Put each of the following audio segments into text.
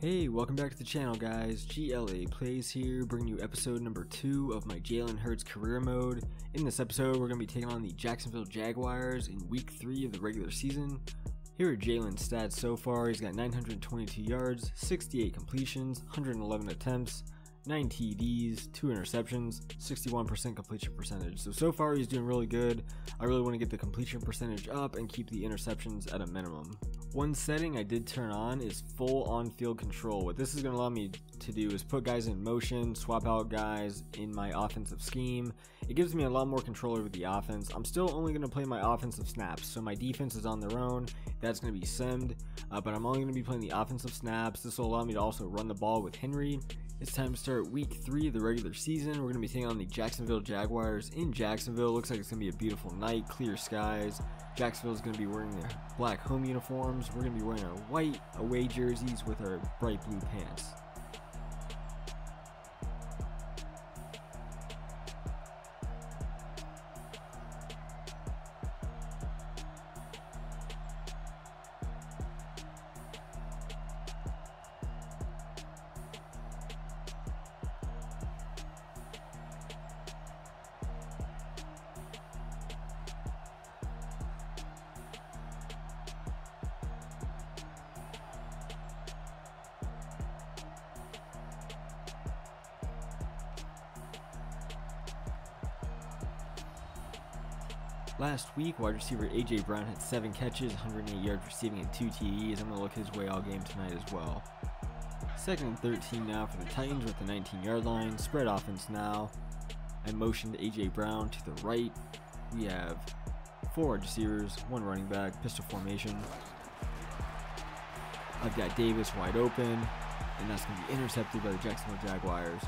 Hey, welcome back to the channel, guys. GLA Plays here, bringing you episode number two of my Jalen Hurts career mode. In this episode, we're going to be taking on the Jacksonville Jaguars in week three of the regular season. Here are Jalen's stats so far. He's got 922 yards, 68 completions, 111 attempts, 9 TDs, 2 interceptions, 61% completion percentage. So, so far he's doing really good. I really want to get the completion percentage up and keep the interceptions at a minimum. One setting I did turn on is full on-field control. What this is going to allow me to do is put guys in motion, swap out guys in my offensive scheme. It gives me a lot more control over the offense. I'm still only going to play my offensive snaps, so my defense is on their own. That's going to be simmed, uh, but I'm only going to be playing the offensive snaps. This will allow me to also run the ball with Henry it's time to start week three of the regular season. We're going to be taking on the Jacksonville Jaguars in Jacksonville. Looks like it's going to be a beautiful night, clear skies. Jacksonville is going to be wearing their black home uniforms. We're going to be wearing our white away jerseys with our bright blue pants. Last week, wide receiver A.J. Brown had 7 catches, 108 yards receiving, and 2 TDs. I'm going to look his way all game tonight as well. Second and 13 now for the Titans with the 19 yard line. Spread offense now. I motioned A.J. Brown to the right. We have four wide receivers, one running back, pistol formation. I've got Davis wide open, and that's going to be intercepted by the Jacksonville Jaguars.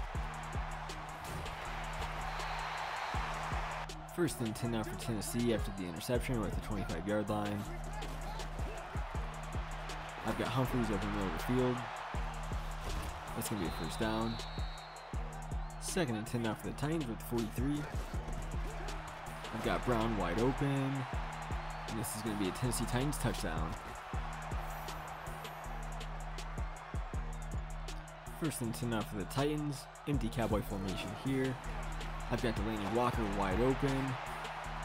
First and 10 now for Tennessee after the interception. We're at the 25 yard line. I've got Humphries over the middle of the field. That's going to be a first down. Second and 10 now for the Titans with 43. I've got Brown wide open. And this is going to be a Tennessee Titans touchdown. First and 10 now for the Titans. Empty cowboy formation here. I've got Delanie Walker wide open.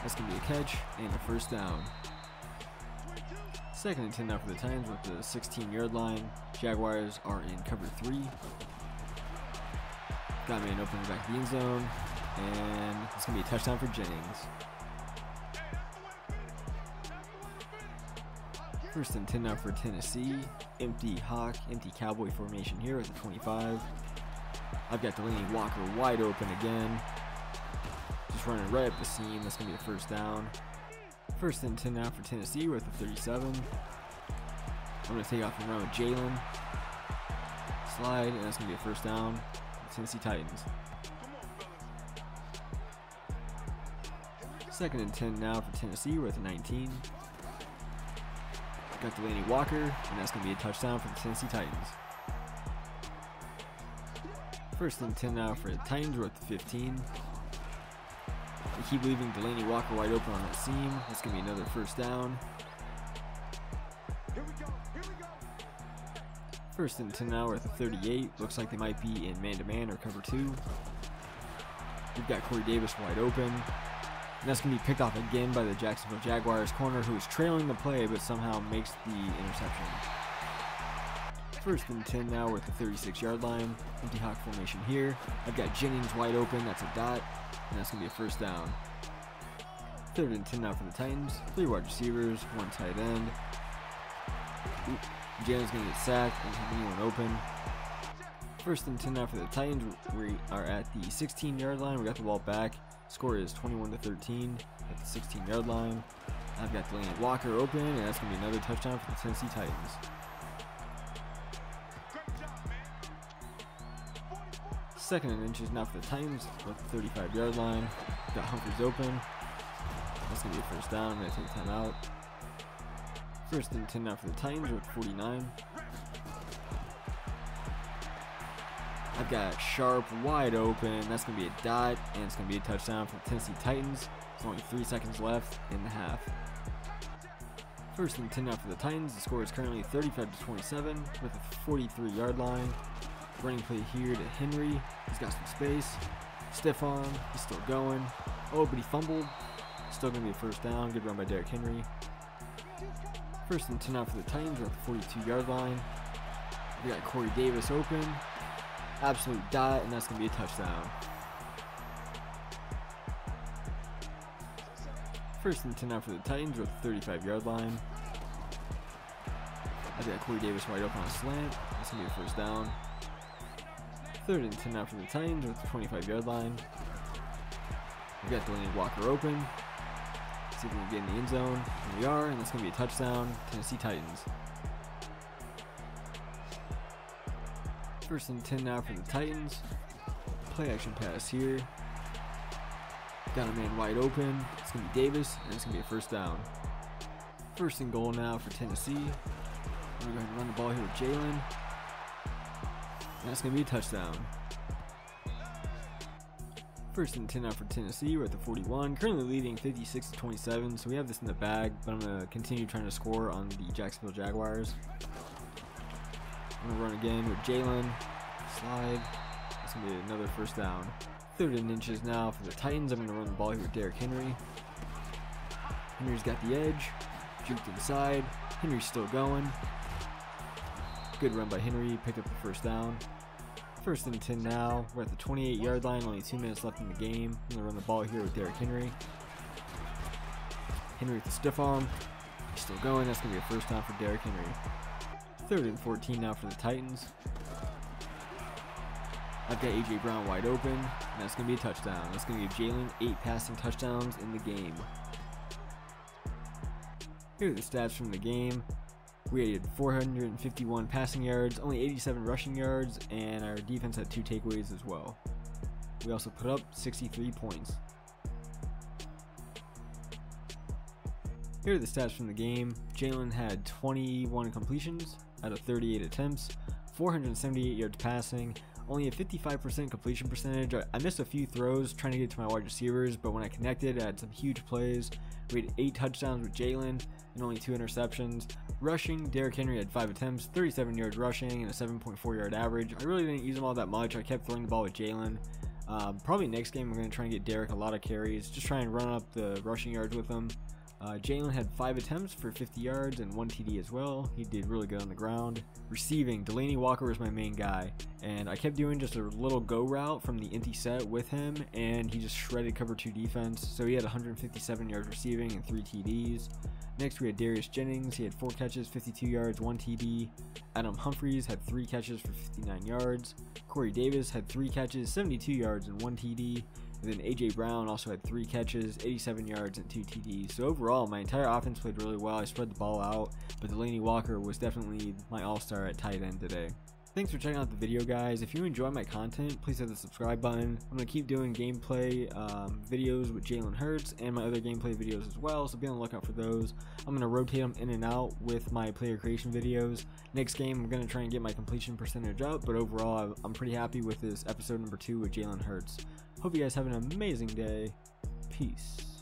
That's going to be a catch and a first down. Second and 10 now for the Titans with the 16 yard line. Jaguars are in cover 3. Got man open back the end zone. And it's going to be a touchdown for Jennings. First and 10 now for Tennessee. Empty Hawk, empty Cowboy formation here at the 25. I've got Delanie Walker wide open again running right up the seam. That's going to be a first down. First and 10 now for Tennessee. At the 37. I'm going to take off and run with Jalen. Slide, and that's going to be a first down. Tennessee Titans. Second and 10 now for Tennessee. We're the 19. Got Delanie Walker, and that's going to be a touchdown for the Tennessee Titans. First and 10 now for the Titans. At the 15. They keep leaving Delanie Walker wide open on that seam. That's going to be another first down. First and 10 now, at the 38. Looks like they might be in man-to-man -man or cover two. We've got Corey Davis wide open. And that's going to be picked off again by the Jacksonville Jaguars corner who is trailing the play but somehow makes the interception. First and 10 now, we're at the 36 yard line. Empty hawk formation here. I've got Jennings wide open, that's a dot. And that's going to be a first down. Third and 10 now for the Titans. Three wide receivers, one tight end. Jalen's going to get sacked and have anyone open. First and 10 now for the Titans. We are at the 16 yard line. We got the ball back. Score is 21 to 13 at the 16 yard line. I've got Delanie Walker open, and that's going to be another touchdown for the Tennessee Titans. Second and inches now for the Titans with the 35 yard line. Got Humphries open. That's going to be a first down. I'm going to take time out. First and 10 now for the Titans with 49. I've got Sharpe wide open. That's going to be a dot, and it's going to be a touchdown for the Tennessee Titans. There's only three seconds left in the half. First and 10 now for the Titans. The score is currently 35 to 27 with a 43 yard line. Running play here to Henry. He's got some space. Stiff arm. He's still going. Oh, but he fumbled. Still going to be a first down. Good run by Derrick Henry. First and 10 out for the Titans. We're at the 42 yard line. We got Corey Davis open. Absolute dot, and that's going to be a touchdown. First and 10 out for the Titans. We're at the 35 yard line. I got Corey Davis wide open on a slant. That's going to be a first down. Third and 10 now for the Titans with the 25 yard line. We've got Delanie Walker open. See if we can get in the end zone. And we are, and that's going to be a touchdown. Tennessee Titans. First and 10 now for the Titans. Play action pass here. Got a man wide open. It's going to be Davis, and it's going to be a first down. First and goal now for Tennessee. We're going to run the ball here with Jalen. That's going to be a touchdown. First and 10 now for Tennessee. We're at the 41. Currently leading 56 to 27, so we have this in the bag, but I'm going to continue trying to score on the Jacksonville Jaguars. I'm going to run again with Jalen. Slide. That's going to be another first down. Third and inches now for the Titans. I'm going to run the ball here with Derrick Henry. Henry's got the edge. Juked inside. Henry's still going. Good run by Henry. Picked up the first down. First and 10 now. We're at the 28 yard line. Only two minutes left in the game. I'm going to run the ball here with Derrick Henry. Henry with the stiff arm. He's still going. That's going to be a first down for Derrick Henry. Third and 14 now for the Titans. I've got AJ Brown wide open, and that's going to be a touchdown. That's going to give Jalen eight passing touchdowns in the game. Here are the stats from the game. We had 451 passing yards, only 87 rushing yards, and our defense had two takeaways as well. We also put up 63 points. Here are the stats from the game. Jalen had 21 completions out of 38 attempts, 478 yards passing, only a 55% completion percentage. I missed a few throws trying to get to my wide receivers, but when I connected, I had some huge plays. We had eight touchdowns with Jalen and only two interceptions. Rushing, Derrick Henry had five attempts, 37 yards rushing, and a 7.4 yard average. I really didn't use him all that much. I kept throwing the ball with Jalen. Um, probably next game, I'm going to try and get Derrick a lot of carries, just try and run up the rushing yards with him. Uh, Jalen had five attempts for 50 yards and one TD as well. He did really good on the ground. Receiving, Delanie Walker was my main guy, and I kept doing just a little go route from the empty set with him, and he just shredded cover two defense. So he had 157 yards receiving and three TDs. Next, we had Darius Jennings. He had four catches, 52 yards, one TD. Adam Humphries had three catches for 59 yards. Corey Davis had three catches, 72 yards, and one TD. And then AJ Brown also had three catches, 87 yards, and two TDs. So overall, my entire offense played really well. I spread the ball out, but Delanie Walker was definitely my all-star at tight end today. Thanks for checking out the video, guys. If you enjoy my content, please hit the subscribe button. I'm going to keep doing gameplay um, videos with Jalen Hurts and my other gameplay videos as well, so be on the lookout for those. I'm going to rotate them in and out with my player creation videos. Next game, I'm going to try and get my completion percentage up, but overall, I'm pretty happy with this episode number two with Jalen Hurts. Hope you guys have an amazing day. Peace.